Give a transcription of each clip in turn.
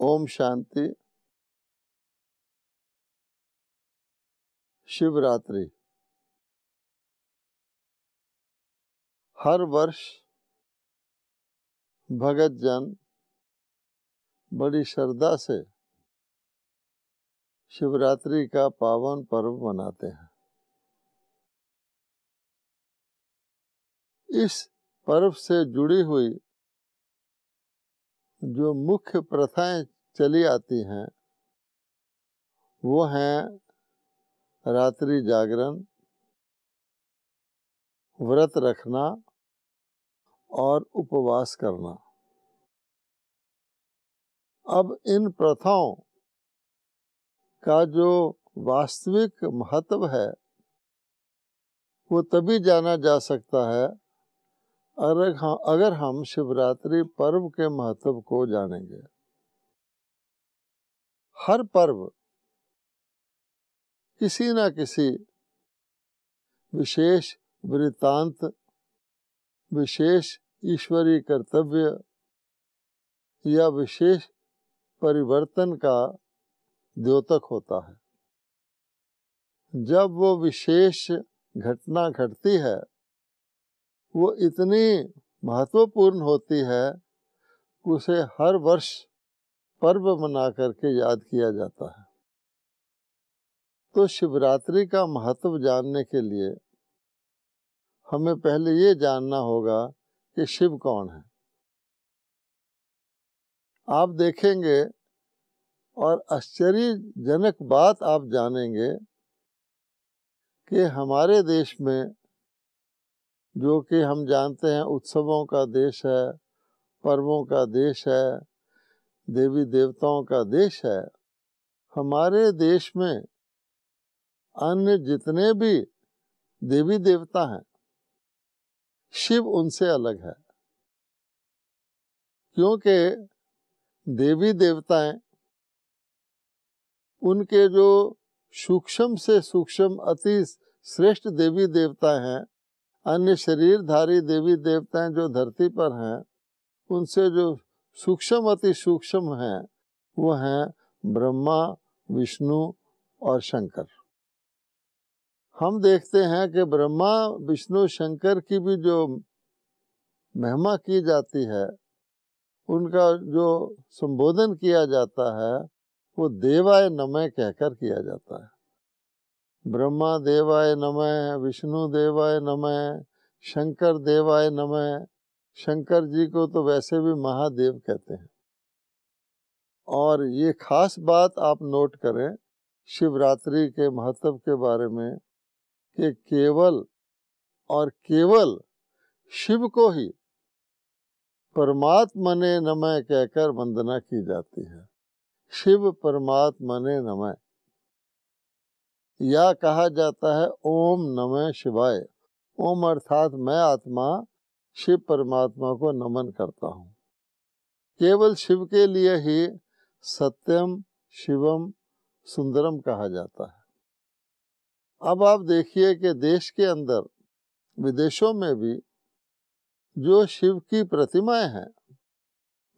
ओम शांति। शिवरात्रि। हर वर्ष भगत जन बड़ी श्रद्धा से शिवरात्रि का पावन पर्व मनाते हैं। इस पर्व से जुड़ी हुई जो मुख्य प्रथाएँ चली आती हैं, वो हैं रात्रि जागरण, व्रत रखना और उपवास करना। अब इन प्रथाओं का जो वास्तविक महत्व है, वो तभी जाना जा सकता है अगर हम अगर हम शिवरात्रि पर्व के महत्व को जानेंगे। हर पर्व किसी न किसी विशेष वृत्तांत, विशेष ईश्वरीय कर्तव्य या विशेष परिवर्तन का द्योतक होता है। जब वो विशेष घटना घटती है वो इतनी महत्वपूर्ण होती है उसे हर वर्ष पर्व मना करके याद किया जाता है। तो शिवरात्रि का महत्व जानने के लिए हमें पहले ये जानना होगा कि शिव कौन है। आप देखेंगे और आश्चर्यजनक बात आप जानेंगे कि हमारे देश में जो कि हम जानते हैं उत्सवों का देश है, पर्वों का देश है, देवी देवताओं का देश है। हमारे देश में अन्य जितने भी देवी देवता हैं, शिव उनसे अलग है। क्योंकि देवी देवताएँ, उनके जो सूक्ष्म से सूक्ष्म अति श्रेष्ठ देवी देवता हैं अन्य शरीरधारी देवी देवताएँ जो धरती पर हैं, उनसे जो सूक्ष्म अति सूक्ष्म हैं, वो हैं ब्रह्मा, विष्णु और शंकर। हम देखते हैं कि ब्रह्मा, विष्णु, शंकर की भी जो महिमा की जाती है, उनका जो संबोधन किया जाता है, वो देवाय नमय कहकर किया जाता है। ब्रह्मा देवाय नमः, विष्णु देवाय नमः, शंकर देवाय नमः। शंकर जी को तो वैसे भी महादेव कहते हैं। और ये खास बात आप नोट करें शिवरात्रि के महत्व के बारे में कि केवल और केवल शिव को ही परमात्मा ने नमः कहकर वंदना की जाती है। शिव परमात्मा ने नमः या कहा जाता है, ओम नमः शिवाय। ओम अर्थात मैं आत्मा, शिव परमात्मा को नमन करता हूँ। केवल शिव के लिए ही सत्यम, शिवम, सुंदरम कहा जाता है। अब आप देखिए कि देश के अंदर, विदेशों में भी जो शिव की प्रतिमाएँ हैं,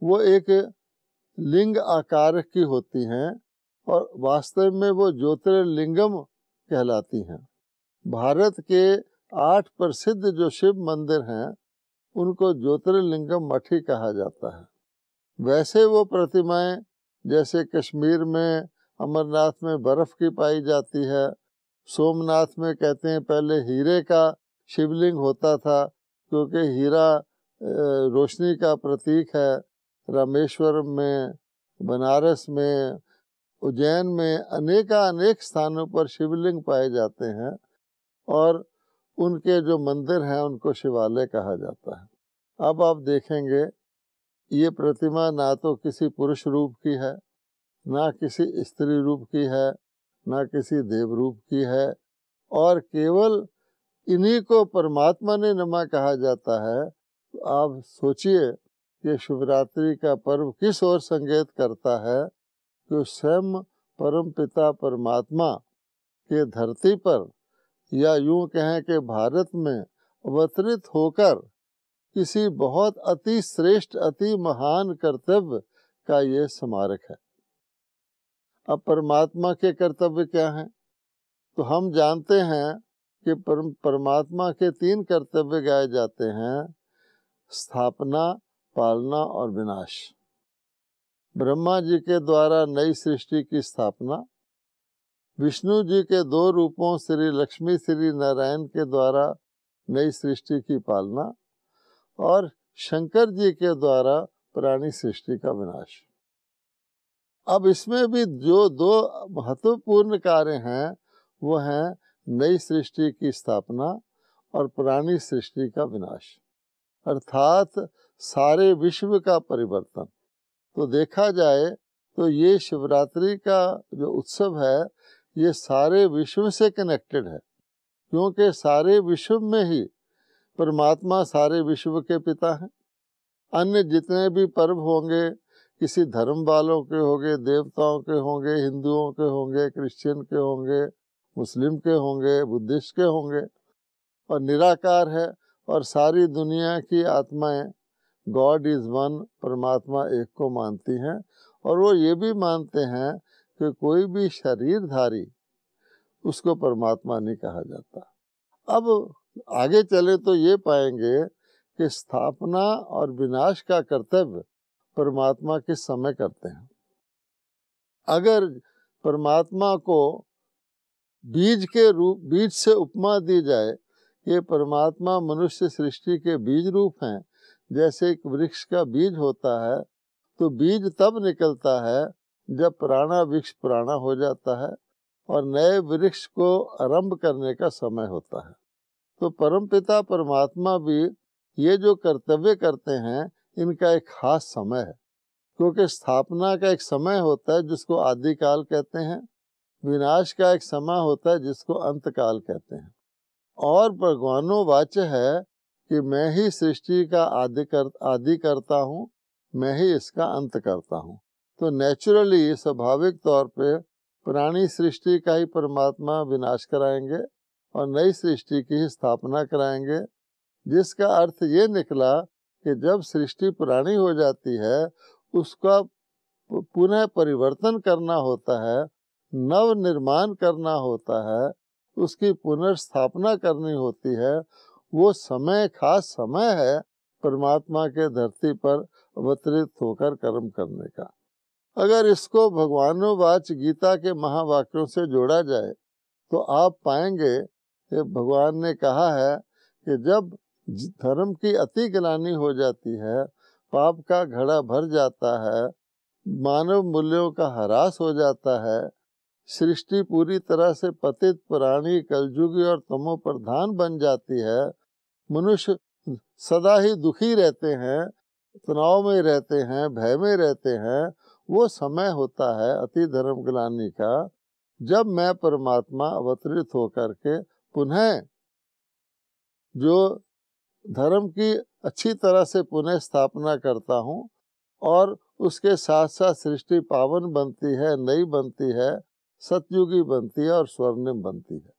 वो एक लिंग आकार की होती हैं और वास्तव में वो ज्योतिर्लिंगम कहलाती हैं। भारत के आठ प्रसिद्ध जो शिव मंदिर हैं, उनको ज्योतिर्लिंगम मठ कहा जाता है। वैसे वो प्रतिमाएँ, जैसे कश्मीर में अमरनाथ में बर्फ़ की पाई जाती है, सोमनाथ में कहते हैं पहले हीरे का शिवलिंग होता था, क्योंकि हीरा रोशनी का प्रतीक है। रामेश्वरम में, बनारस में उज्जैन में अनेका अनेक स्थानों पर शिवलिंग पाए जाते हैं और उनके जो मंदिर हैं, उनको शिवालय कहा जाता है। अब आप देखेंगे, ये प्रतिमा ना तो किसी पुरुष रूप की है, ना किसी स्त्री रूप की है, ना किसी देव रूप की है और केवल इन्हीं को परमात्मा ने नमा कहा जाता है। तो आप सोचिए कि शिवरात्रि का पर्व किस ओर संकेत करता है कि स्वयं परम पिता परमात्मा के धरती पर या यूँ कहें कि भारत में अवतरित होकर किसी बहुत अति श्रेष्ठ, अति महान कर्तव्य का ये स्मारक है। अब परमात्मा के कर्तव्य क्या हैं? तो हम जानते हैं कि परम, परमात्मा के तीन कर्तव्य गाए जाते हैं, स्थापना, पालना और विनाश। ब्रह्मा जी के द्वारा नई सृष्टि की स्थापना, विष्णु जी के दो रूपों श्री लक्ष्मी श्री नारायण के द्वारा नई सृष्टि की पालना और शंकर जी के द्वारा प्राणी सृष्टि का विनाश। अब इसमें भी जो दो महत्वपूर्ण कार्य हैं, वो हैं नई सृष्टि की स्थापना और पुरानी सृष्टि का विनाश। अर्थात सारे विश्व का परिवर्तन। तो देखा जाए तो ये शिवरात्रि का जो उत्सव है, ये सारे विश्व से कनेक्टेड है। क्योंकि सारे विश्व में ही परमात्मा सारे विश्व के पिता हैं। अन्य जितने भी पर्व होंगे, किसी धर्म वालों के होंगे, देवताओं के होंगे, हिंदुओं के होंगे, क्रिश्चियन के होंगे, मुस्लिम के होंगे, बुद्धिस्ट के होंगे, और निराकार है, और सारी दुनिया की आत्माएँ गॉड इज़ वन परमात्मा एक को मानती हैं, और वो ये भी मानते हैं कि कोई भी शरीरधारी उसको परमात्मा नहीं कहा जाता। अब आगे चले तो ये पाएँगे कि स्थापना और विनाश का कर्तव्य परमात्मा किस समय करते हैं। अगर परमात्मा को बीज के रूप, बीज से उपमा दी जाए कि परमात्मा मनुष्य सृष्टि के बीज रूप हैं जैसे एक वृक्ष का बीज होता है तो बीज तब निकलता है जब पुराना वृक्ष पुराना हो जाता है और नए वृक्ष को आरंभ करने का समय होता है। तो परमपिता, परमात्मा भी ये जो कर्तव्य करते हैं, इनका एक खास समय है, क्योंकि स्थापना का एक समय होता है जिसको आदिकाल कहते हैं, विनाश का एक समय होता है जिसको अंतकाल कहते हैं। और भगवानों वाच्य है कि मैं ही सृष्टि का आदि कर, आदि करता हूँ, मैं ही इसका अंत करता हूँ। तो नेचुरली स्वाभाविक तौर पे पुरानी सृष्टि का ही परमात्मा विनाश कराएँगे और नई सृष्टि की ही स्थापना कराएँगे, जिसका अर्थ ये निकला कि जब सृष्टि पुरानी हो जाती है, उसका पुनः परिवर्तन करना होता है, नव निर्माण करना होता है, उसकी पुनर्स्थापना करनी होती है वो समय खास समय है परमात्मा के धरती पर अवतरित होकर कर्म करने का। अगर इसको भगवानोवाच गीता के महावाक्यों से जोड़ा जाए तो आप पाएँगे, कि भगवान ने कहा है कि जब धर्म की अति ग्लानी हो जाती है, पाप का घड़ा भर जाता है, मानव मूल्यों का हरास हो जाता है, सृष्टि पूरी तरह से पतित प्राणी कलजुगी और तमो प्रधान बन जाती है मनुष्य सदा ही दुखी रहते हैं, तनाव में रहते हैं, भय में रहते हैं, वो समय होता है अति धर्म ग्लानी का, जब मैं परमात्मा अवतरित होकर के पुनः जो धर्म की अच्छी तरह से पुनः स्थापना करता हूँ और उसके साथ साथ सृष्टि पावन बनती है, नई बनती है, सतयुगी बनती है और स्वर्णिम बनती है।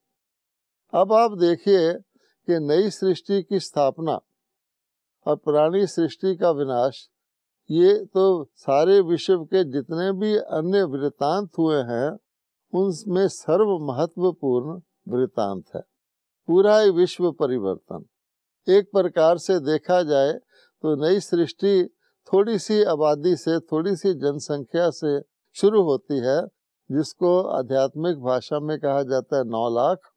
अब आप देखिए कि नई सृष्टि की स्थापना और पुरानी सृष्टि का विनाश, ये तो सारे विश्व के जितने भी अन्य वृतांत हुए हैं, उनमें सर्व महत्वपूर्ण वृतांत है। पूरा ही विश्व परिवर्तन। एक प्रकार से देखा जाए तो नई सृष्टि थोड़ी सी आबादी से थोड़ी सी जनसंख्या से शुरू होती है, जिसको आध्यात्मिक भाषा में कहा जाता है नौ लाख।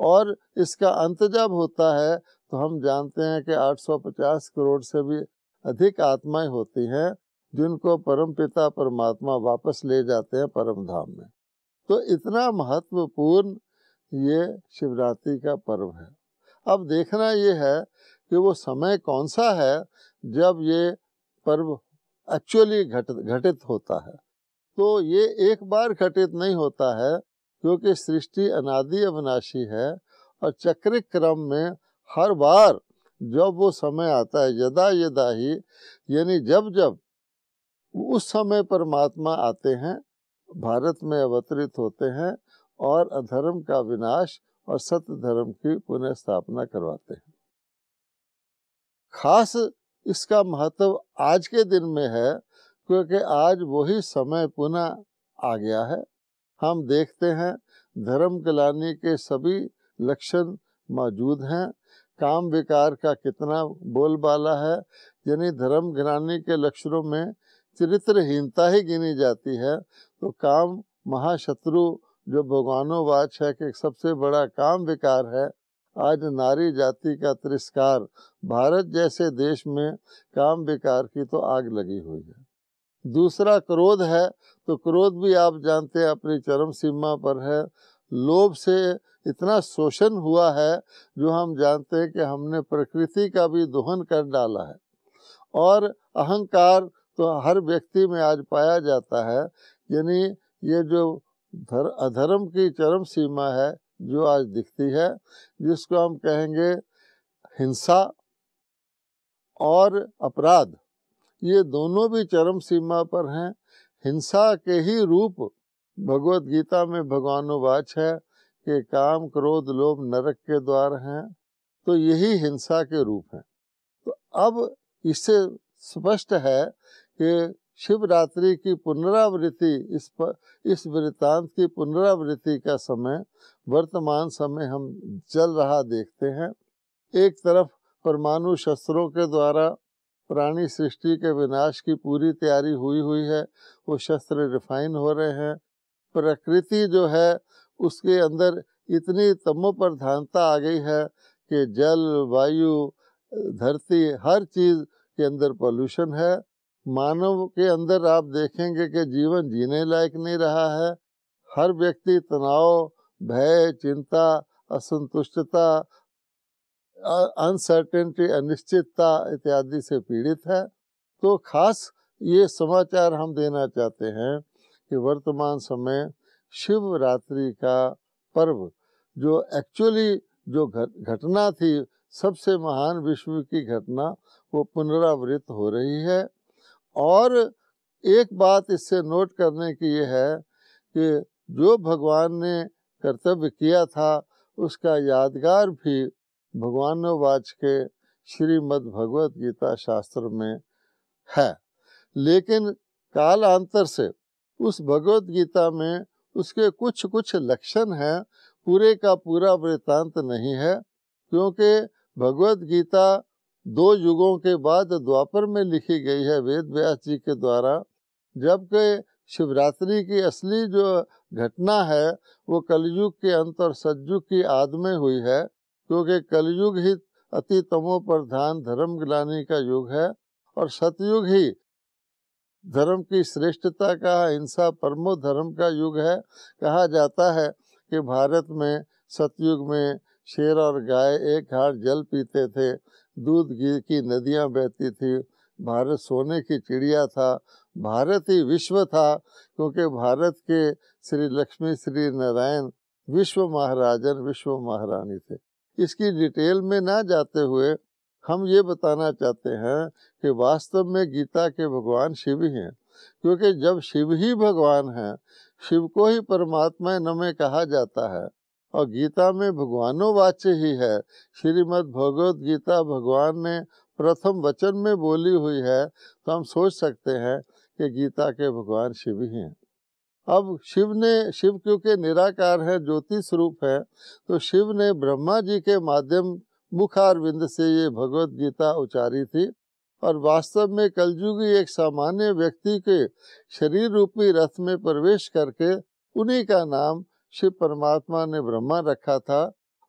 और इसका अंत जब होता है तो हम जानते हैं कि 850 करोड़ से भी अधिक आत्माएँ होती हैं, जिनको परम पिता, परमात्मा वापस ले जाते हैं परम धाम में। तो इतना महत्वपूर्ण ये शिवरात्रि का पर्व है। अब देखना ये है कि वो समय कौन सा है, जब ये पर्व एक्चुअली घट, घटित होता है। तो ये एक बार घटित नहीं होता है क्योंकि सृष्टि अनादि अविनाशी है और चक्रिक क्रम में हर बार जब वो समय आता है, यदा यदा ही, यानी जब जब उस समय परमात्मा आते हैं, भारत में अवतरित होते हैं और अधर्म का विनाश और सत्य धर्म की पुनः स्थापना करवाते हैं। खास इसका महत्व आज के दिन में है, क्योंकि आज वही समय पुनः आ गया है। हम देखते हैं, धर्म कलानी के सभी लक्षण मौजूद हैं। काम विकार का कितना बोलबाला है, यानी धर्म गिरानी के लक्षणों में चरित्रहीनता ही गिनी जाती है। तो काम महाशत्रु, जो भगवानोवाच है कि सबसे बड़ा काम विकार है, आज नारी जाति का तिरस्कार, भारत जैसे देश में काम विकार की तो आग लगी हुई है। दूसरा क्रोध है तो क्रोध भी आप जानते हैं अपनी चरम सीमा पर है। लोभ से इतना शोषण हुआ है, जो हम जानते हैं कि हमने प्रकृति का भी दोहन कर डाला है। और अहंकार तो हर व्यक्ति में आज पाया जाता है, यानी ये जो धर, अधर्म की चरम सीमा है, जो आज दिखती है, जिसको हम कहेंगे हिंसा और अपराध। ये दोनों भी चरम सीमा पर हैं। हिंसा के ही रूप भगवत गीता में भगवानुवाच है कि काम, क्रोध, लोभ, नरक के द्वार हैं। तो यही हिंसा के रूप हैं। तो अब इससे स्पष्ट है कि शिवरात्रि की पुनरावृत्ति, इस पर इस वृत्तांत की पुनरावृत्ति का समय, वर्तमान समय हम चल रहा देखते हैं। एक तरफ़ परमाणु शस्त्रों के द्वारा प्राणी सृष्टि के विनाश की पूरी तैयारी हुई हुई है, वो शस्त्र रिफाइन हो रहे हैं। प्रकृति जो है, उसके अंदर इतनी तमो प्रधानता आ गई है कि जल, वायु, धरती, हर चीज़ के अंदर पोल्यूशन है। मानव के अंदर आप देखेंगे कि जीवन जीने लायक नहीं रहा है। हर व्यक्ति तनाव, भय, चिंता, असंतुष्टता अनसर्टेनिटी अनिश्चितता इत्यादि से पीड़ित है। तो खास ये समाचार हम देना चाहते हैं कि वर्तमान समय शिवरात्रि का पर्व, जो एक्चुअली जो घटना थी, सबसे महान विश्व की घटना, वो पुनरावृत्त हो रही है। और एक बात इससे नोट करने की ये है कि जो भगवान ने कर्तव्य किया था, उसका यादगार भी भगवान वाच के श्रीमद् भगवत गीता शास्त्र में है। लेकिन कालांतर से उस भगवत गीता में उसके कुछ कुछ लक्षण हैं, पूरे का पूरा वृत्तांत नहीं है, क्योंकि भगवत गीता दो युगों के बाद द्वापर में लिखी गई है वेद व्यास जी के द्वारा, जबकि शिवरात्रि की असली जो घटना है, वो कलयुग के अंत और सतयुग की आद में हुई है। क्योंकि कलयुग ही अति तमो प्रधान धर्म गिलानी का युग है और सतयुग ही धर्म की श्रेष्ठता का हिंसा परमो धर्म का युग है। कहा जाता है कि भारत में सतयुग में शेर और गाय एक हाथ जल पीते थे, दूध, घी की नदियाँ बहती थी, भारत सोने की चिड़िया था, भारत ही विश्व था, क्योंकि भारत के श्री लक्ष्मी, श्री नारायण विश्व महाराजन, विश्व महारानी थे। इसकी डिटेल में ना जाते हुए हम ये बताना चाहते हैं कि वास्तव में गीता के भगवान शिव ही हैं, क्योंकि जब शिव ही भगवान हैं, शिव को ही परमात्मा न में कहा जाता है। और गीता में भगवानों वाच्य ही है। श्रीमद् भगवत गीता भगवान ने प्रथम वचन में बोली हुई है तो हम सोच सकते हैं कि गीता के भगवान शिव ही हैं। अब शिव ने, शिव क्योंकि निराकार है, ज्योति स्वरूप है तो शिव ने ब्रह्मा जी के माध्यम मुखारविंद से ये भगवत गीता उचारी थी। और वास्तव में कलयुगी एक सामान्य व्यक्ति के शरीर रूपी रथ में प्रवेश करके उन्हीं का नाम शिव परमात्मा ने ब्रह्मा रखा था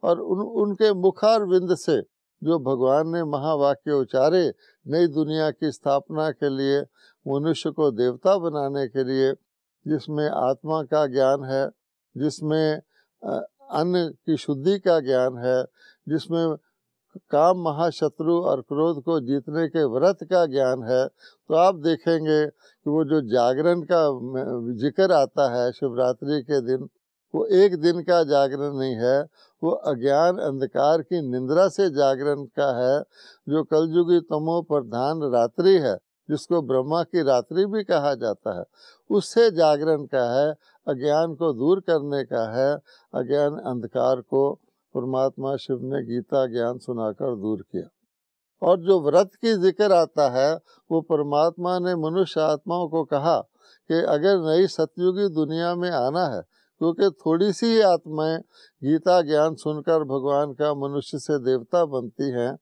और उन, उनके मुखारविंद से जो भगवान ने महावाक्य उचारे नई दुनिया की स्थापना के लिए, मनुष्य को देवता बनाने के लिए जिसमें आत्मा का ज्ञान है, जिसमें अन्न की शुद्धि का ज्ञान है, जिसमें काम महाशत्रु और क्रोध को जीतने के व्रत का ज्ञान है तो आप देखेंगे कि वो जो जागरण का ज़िक्र आता है शिवरात्रि के दिन, वो एक दिन का जागरण नहीं है, वो अज्ञान अंधकार की निंद्रा से जागरण का है, जो कलयुगी तमो प्रधान रात्रि है। जिसको ब्रह्मा की रात्रि भी कहा जाता है, उससे जागरण का है, अज्ञान को दूर करने का है, अज्ञान अंधकार को परमात्मा शिव ने गीता ज्ञान सुनाकर दूर किया। और जो व्रत की ज़िक्र आता है, वो परमात्मा ने मनुष्य आत्माओं को कहा कि अगर नई सतयुगी दुनिया में आना है, क्योंकि थोड़ी सी आत्माएँ गीता ज्ञान सुनकर भगवान का मनुष्य से देवता बनती हैं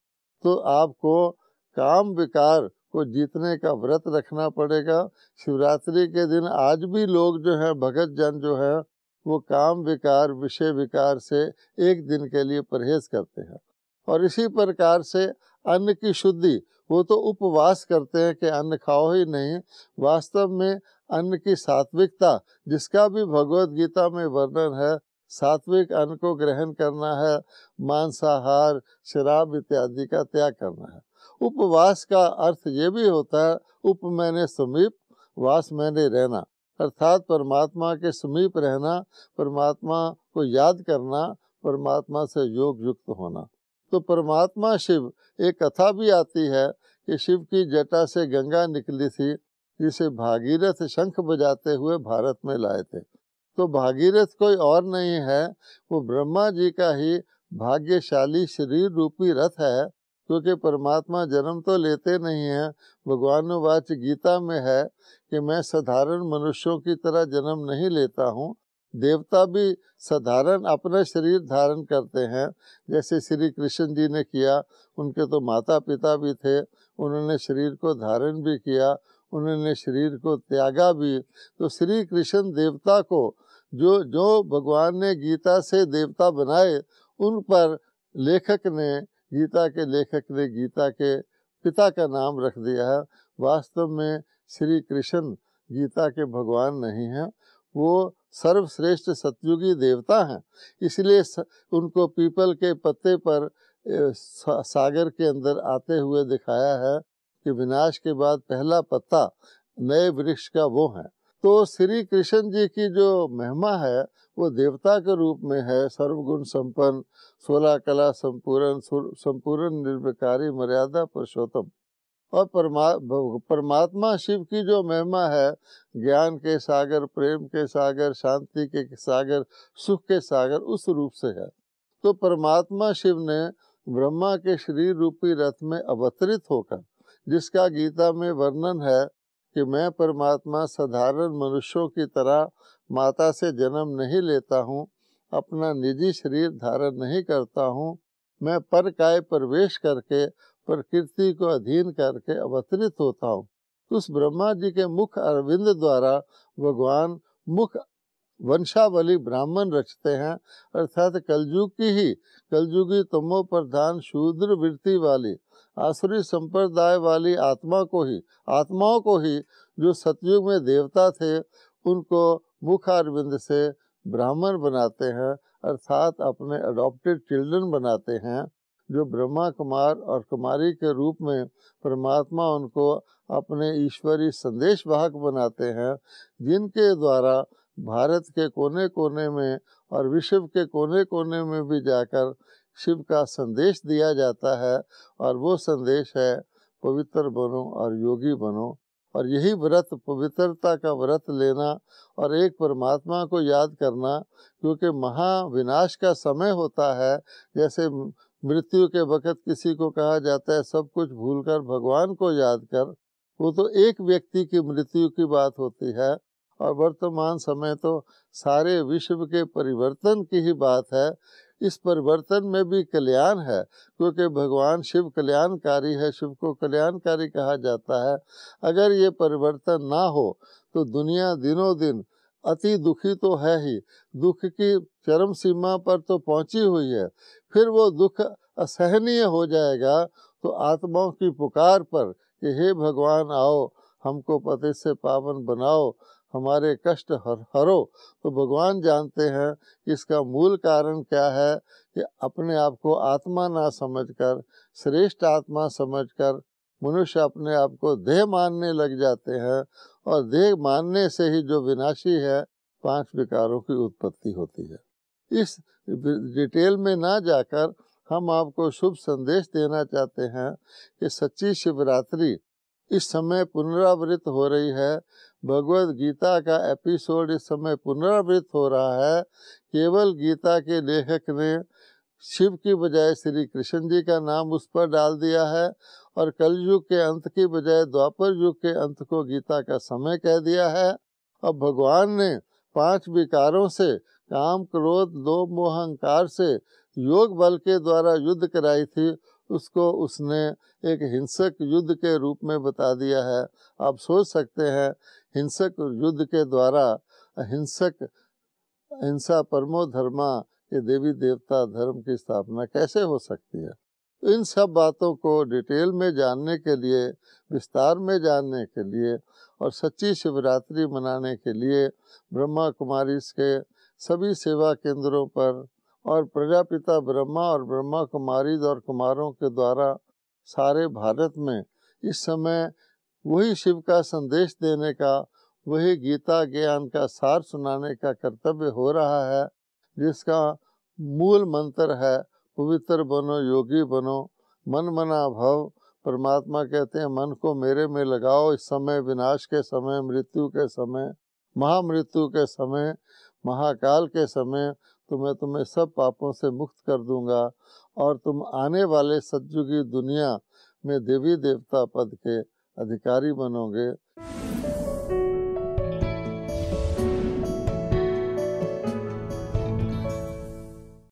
तो आपको काम विकार को जीतने का व्रत रखना पड़ेगा। शिवरात्रि के दिन आज भी लोग जो है भगत जन जो है, वो काम विकार, विषय विकार से एक दिन के लिए परहेज करते हैं। और इसी प्रकार से अन्न की शुद्धि, वो तो उपवास करते हैं कि अन्न खाओ ही नहीं। वास्तव में अन्न की सात्विकता, जिसका भी भगवत गीता में वर्णन है, सात्विक अन्न को ग्रहण करना है, मांसाहार, शराब इत्यादि का त्याग करना है। उपवास का अर्थ ये भी होता है, उप मैंने समीप, वास मैंने रहना। अर्थात परमात्मा के समीप रहना, परमात्मा को याद करना, परमात्मा से योग युक्त होना। तो परमात्मा शिव, एक कथा भी आती है कि शिव की जटा से गंगा निकली थी, जिसे भागीरथ शंख बजाते हुए भारत में लाए थे। तो भागीरथ कोई और नहीं है, वो ब्रह्मा जी का ही भाग्यशाली शरीर रूपी रथ है क्योंकि परमात्मा जन्म तो लेते नहीं हैं, भगवान वाच गीता में है कि मैं साधारण मनुष्यों की तरह जन्म नहीं लेता हूँ। देवता भी साधारण अपना शरीर धारण करते हैं। जैसे श्री कृष्ण जी ने किया, उनके तो माता पिता भी थे, उन्होंने शरीर को धारण भी किया, उन्होंने शरीर को त्यागा भी। तो श्री कृष्ण देवता को जो जो भगवान ने गीता से देवता बनाए, उन पर लेखक ने गीता के लेखक ने गीता के पिता का नाम रख दिया है। वास्तव में श्री कृष्ण गीता के भगवान नहीं हैं। वो सर्वश्रेष्ठ सतयुगी देवता हैं। इसलिए उनको पीपल के पत्ते पर सागर के अंदर आते हुए दिखाया है कि विनाश के बाद पहला पत्ता नए वृक्ष का वो है। तो श्री कृष्ण जी की जो महिमा है, वो देवता के रूप में है, सर्वगुण संपन्न, सोलह कला संपूर्ण संपूर्ण निर्विकारी, मर्यादा पुरुषोत्तम। और परमा, परमात्मा शिव की जो महिमा है, ज्ञान के सागर, प्रेम के सागर, शांति के सागर, सुख के सागर, उस रूप से है। तो परमात्मा शिव ने ब्रह्मा के शरीर रूपी रथ में अवतरित होकर, जिसका गीता में वर्णन है कि मैं परमात्मा साधारण मनुष्यों की तरह माता से जन्म नहीं लेता हूँ, अपना निजी शरीर धारण नहीं करता हूँ, मैं पर काय प्रवेश करके, प्रकृति को अधीन करके अवतरित होता हूँ। उस ब्रह्मा जी के मुख अरविंद द्वारा भगवान मुख वंशावली ब्राह्मण रचते हैं, अर्थात कलयुग की ही, कलयुगी तमो प्रधान शूद्र वृत्ति वाली, आसुरी संप्रदाय वाली आत्मा को ही, आत्माओं को ही, जो सतयुग में देवता थे, उनको मुख अरविंद से ब्राह्मण बनाते हैं, अर्थात अपने अडॉप्टेड चिल्ड्रन बनाते हैं, जो ब्रह्मा कुमार और कुमारी के रूप में परमात्मा उनको अपने ईश्वरी संदेश वाहक बनाते हैं, जिनके द्वारा भारत के कोने कोने में और विश्व के कोने कोने में भी जाकर शिव का संदेश दिया जाता है और वो संदेश है, पवित्र बनो और योगी बनो। और यही व्रत, पवित्रता का व्रत लेना और एक परमात्मा को याद करना, क्योंकि महाविनाश का समय होता है। जैसे मृत्यु के वक़्त किसी को कहा जाता है, सब कुछ भूलकर भगवान को याद कर, वो तो एक व्यक्ति की मृत्यु की बात होती है। और वर्तमान समय तो सारे विश्व के परिवर्तन की ही बात है। इस परिवर्तन में भी कल्याण है, क्योंकि भगवान शिव कल्याणकारी है, शिव को कल्याणकारी कहा जाता है। अगर ये परिवर्तन ना हो तो दुनिया दिनों दिन अति दुखी तो है ही। दुख की चरम सीमा पर तो पहुँची हुई है। फिर वो दुख असहनीय हो जाएगा। तो आत्माओं की पुकार पर कि हे भगवान आओ, हमको पति से पावन बनाओ हमारे कष्ट हर, हरो। तो भगवान जानते हैं कि इसका मूल कारण क्या है कि अपने आप को आत्मा ना समझकर, श्रेष्ठ आत्मा समझकर मनुष्य अपने आप को देह मानने लग जाते हैं और देह मानने से ही जो विनाशी है, पाँच विकारों की उत्पत्ति होती है। इस डिटेल में ना जाकर हम आपको शुभ संदेश देना चाहते हैं कि सच्ची शिवरात्रि इस समय पुनरावृत हो रही है। भगवत गीता का एपिसोड इस समय पुनरावृत्त हो रहा है। केवल गीता के लेखक ने शिव की बजाय श्री कृष्ण जी का नाम उस पर डाल दिया है और कलयुग के अंत की बजाय द्वापर युग के अंत को गीता का समय कह दिया है। अब भगवान ने पाँच विकारों से, काम क्रोध, लोभ, मोहंकार से, योग बल के द्वारा युद्ध कराई थी उसको उसने एक हिंसक युद्ध के रूप में बता दिया है। आप सोच सकते हैं, हिंसक युद्ध के द्वारा हिंसक, हिंसा परमो धर्मा के देवी देवता धर्म की स्थापना कैसे हो सकती है? इन सब बातों को डिटेल में जानने के लिए, विस्तार में जानने के लिए और सच्ची शिवरात्रि मनाने के लिए ब्रह्मा कुमारी के सभी सेवा केंद्रों पर और प्रजापिता ब्रह्मा और ब्रह्मा कुमारी और कुमारों के द्वारा सारे भारत में इस समय वही शिव का संदेश देने का, वही गीता ज्ञान का सार सुनाने का कर्तव्य हो रहा है, जिसका मूल मंत्र है, पवित्र बनो, योगी बनो, मन मना भव। परमात्मा कहते हैं, मन को मेरे में लगाओ, इस समय विनाश के समय, मृत्यु के समय, महामृत्यु के समय, महाकाल के समय तो मैं तुम्हें सब पापों से मुक्त कर दूँगा और तुम आने वाले सतयुगी दुनिया में देवी देवता पद के अधिकारी बनोगे।